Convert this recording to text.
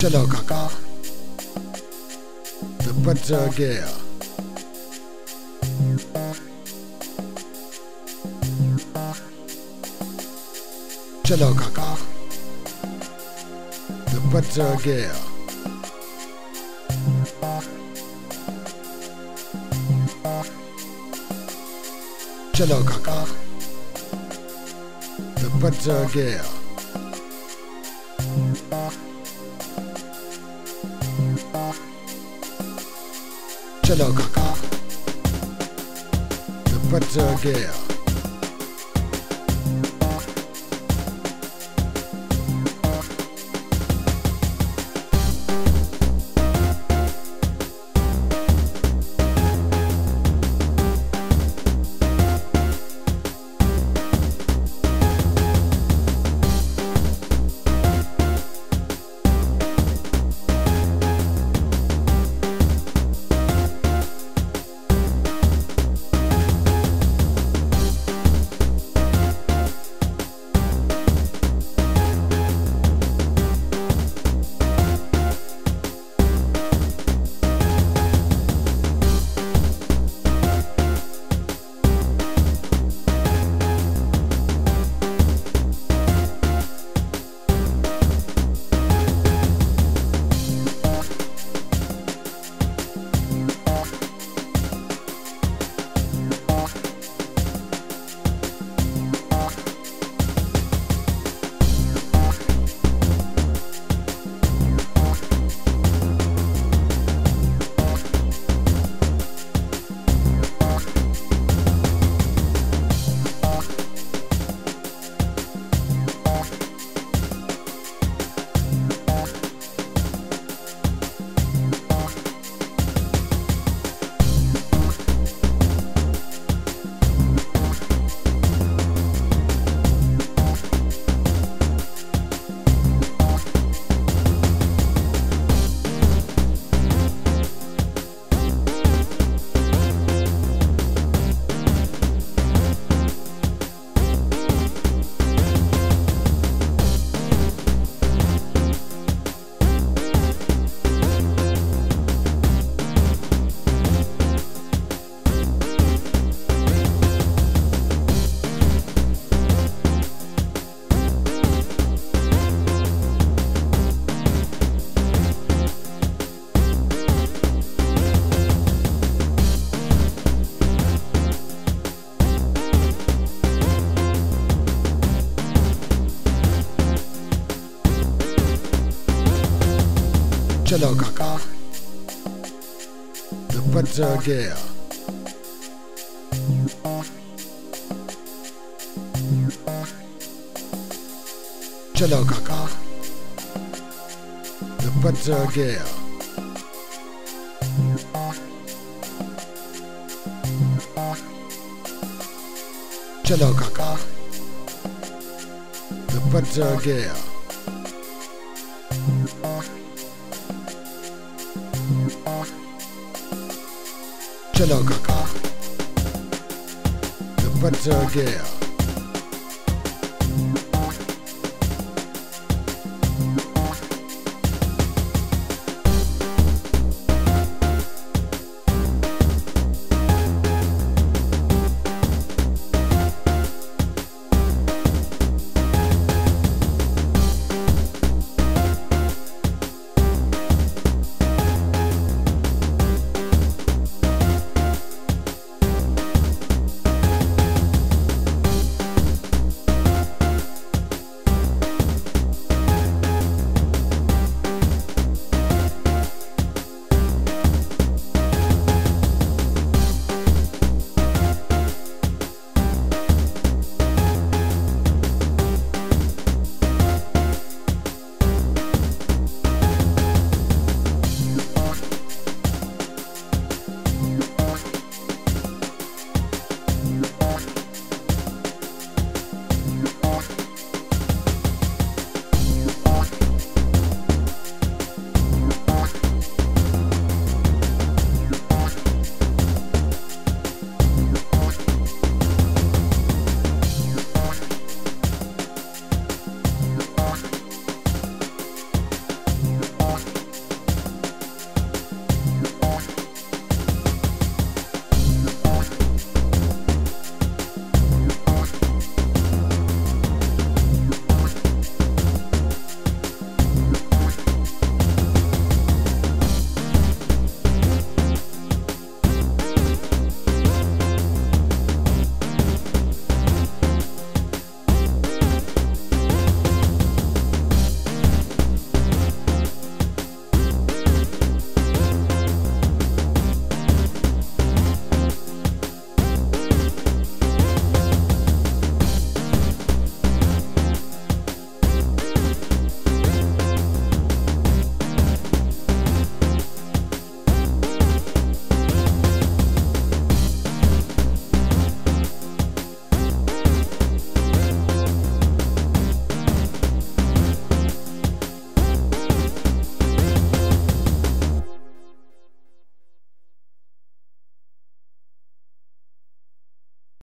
चलो काका बच गया चलो काका बच गया चलो काका बच गया चलो काका बच गया चलो काका बच गया चलो काका बच गया चलो काका बच गया Tinoka, the Bunter Gale.